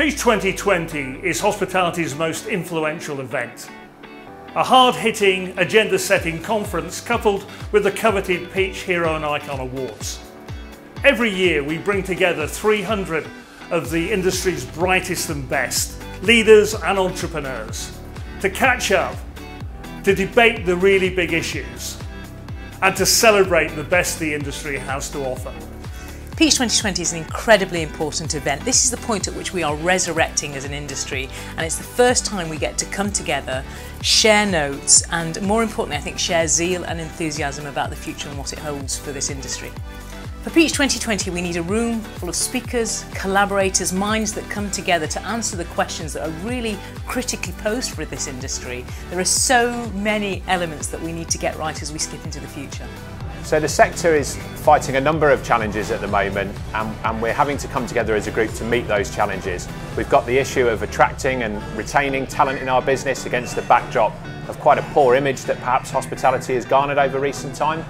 Peach 2020 is hospitality's most influential event. A hard-hitting, agenda-setting conference coupled with the coveted Peach Hero and Icon Awards. Every year we bring together 300 of the industry's brightest and best, leaders and entrepreneurs, to catch up, to debate the really big issues, and to celebrate the best the industry has to offer. Peach 2020 is an incredibly important event. This is the point at which we are resurrecting as an industry and it's the first time we get to come together, share notes and more importantly I think share zeal and enthusiasm about the future and what it holds for this industry. For Peach 2020 we need a room full of speakers, collaborators, minds that come together to answer the questions that are really critically posed for this industry. There are so many elements that we need to get right as we skip into the future. So the sector is fighting a number of challenges at the moment and, and, we're having to come together as a group to meet those challenges. We've got the issue of attracting and retaining talent in our business against the backdrop of quite a poor image that perhaps hospitality has garnered over recent time.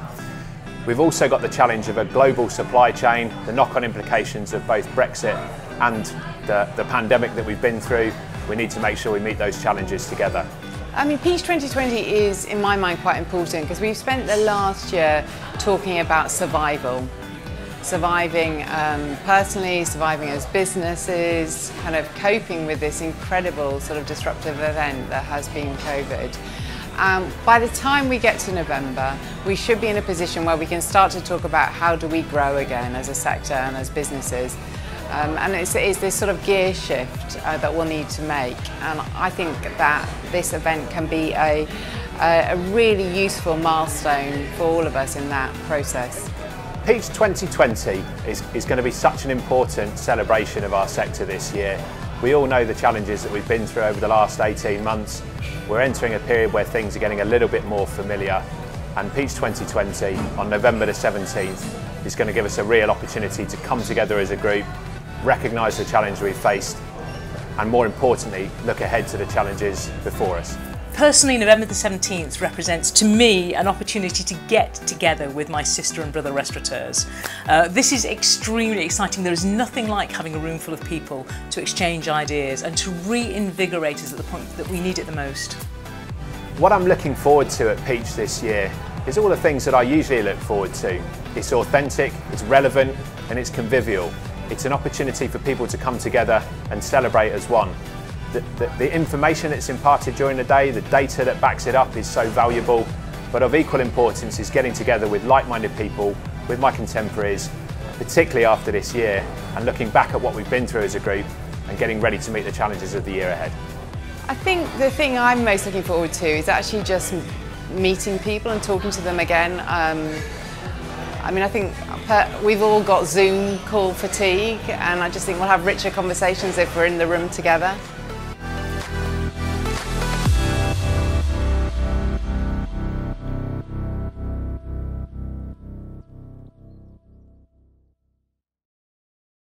We've also got the challenge of a global supply chain, the knock-on implications of both Brexit and the, the pandemic that we've been through. We need to make sure we meet those challenges together. I mean, Peach 2020 is, in my mind, quite important because we've spent the last year talking about survival. Surviving um, personally, surviving as businesses, kind of coping with this incredible sort of disruptive event that has been COVID. Um, by the time we get to November, we should be in a position where we can start to talk about how do we grow again as a sector and as businesses. Um, and it's, it's, this sort of gear shift uh, that we'll need to make. And I think that this event can be a, a, really useful milestone for all of us in that process. Peach 2020 is, is going to be such an important celebration of our sector this year. We all know the challenges that we've been through over the last 18 months. We're entering a period where things are getting a little bit more familiar and Peach 2020 on November the 17th is going to give us a real opportunity to come together as a group recognise the challenge we've faced and more importantly look ahead to the challenges before us. Personally, November the 17th represents to me an opportunity to get together with my sister and brother restaurateurs. Uh, this is extremely exciting. There is nothing like having a room full of people to exchange ideas and to reinvigorate us at the point that we need it the most. What I'm looking forward to at Peach this year is all the things that I usually look forward to. It's authentic, it's relevant and it's convivial. It's an opportunity for people to come together and celebrate as one. The, the, information that's imparted during the day, the data that backs it up is so valuable, but of equal importance is getting together with like-minded people, with my contemporaries, particularly after this year, and looking back at what we've been through as a group and getting ready to meet the challenges of the year ahead. I think the thing I'm most looking forward to is actually just meeting people and talking to them again. Um, I mean, I think we've all got Zoom call fatigue, and I just think we'll have richer conversations if we're in the room together.